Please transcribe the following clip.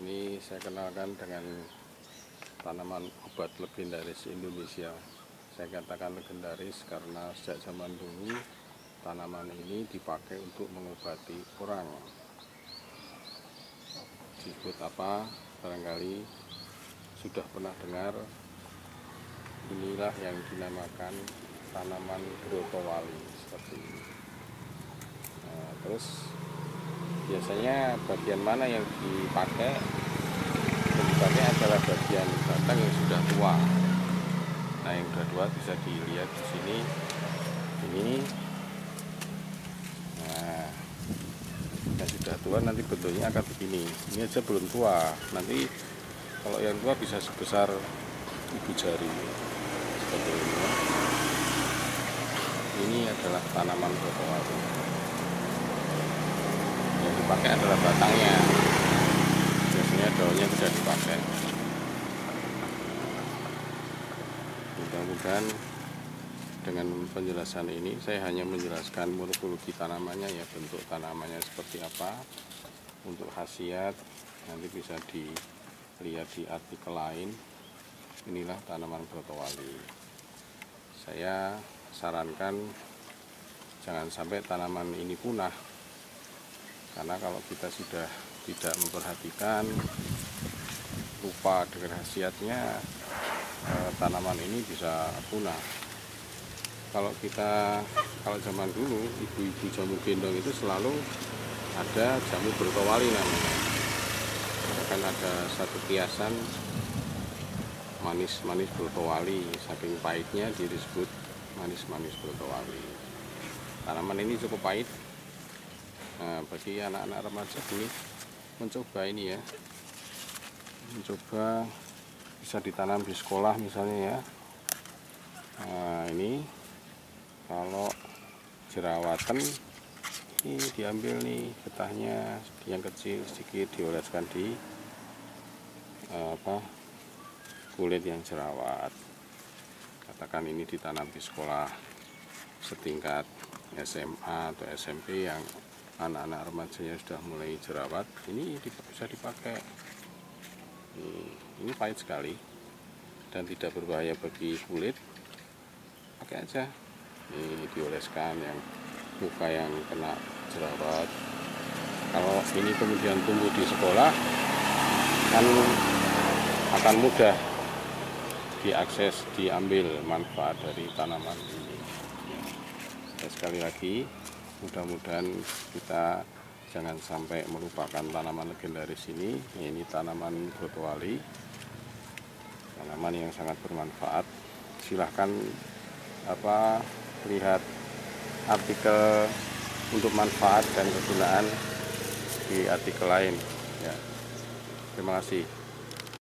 Ini saya kenalkan dengan tanaman obat legendaris Indonesia. Saya katakan legendaris karena sejak zaman dulu tanaman ini dipakai untuk mengobati orang. Disebut apa? Barangkali sudah pernah dengar. Inilah yang dinamakan tanaman grotowali seperti ini. Nah, terus biasanya bagian mana yang dipakai? Yang adalah bagian batang yang sudah tua. Nah yang sudah tua bisa dilihat di sini. Ini. Nah yang sudah tua nanti bentuknya akan begini. Ini aja belum tua. Nanti kalau yang tua bisa sebesar ibu jari. Seperti ini. Ini adalah tanaman yang dipakai adalah batangnya. Biasanya daunnya tidak dipakai. Mudah-mudahan dengan penjelasan ini saya hanya menjelaskan morfologi tanamannya ya bentuk tanamannya seperti apa. Untuk khasiat nanti bisa dilihat di artikel lain. Inilah tanaman brotowali. Saya sarankan jangan sampai tanaman ini punah karena kalau kita sudah tidak memperhatikan lupa dengan khasiatnya eh, tanaman ini bisa punah. Kalau kita kalau zaman dulu ibu-ibu jamu gendong itu selalu ada jamu berkewali namanya. Akan ada satu kiasan manis-manis berkewali saking pahitnya disebut manis-manis berkewali. Tanaman ini cukup pahit Nah, bagi anak-anak remaja ini mencoba ini ya, mencoba bisa ditanam di sekolah misalnya ya. Nah, ini kalau jerawatan ini diambil nih getahnya yang kecil sedikit dioleskan di apa kulit yang jerawat. Katakan ini ditanam di sekolah setingkat SMA atau SMP yang anak-anak remajanya sudah mulai jerawat ini bisa dipakai. Ini, ini pahit sekali dan tidak berbahaya bagi kulit. Pakai aja. Ini dioleskan yang muka yang kena jerawat. Kalau ini kemudian tumbuh di sekolah kan akan mudah diakses diambil manfaat dari tanaman ini. Ya, sekali lagi mudah-mudahan kita jangan sampai melupakan tanaman legendaris ini ini tanaman brotowali tanaman yang sangat bermanfaat. Silahkan apa lihat artikel untuk manfaat dan kegunaan di artikel lain. Ya. Terima kasih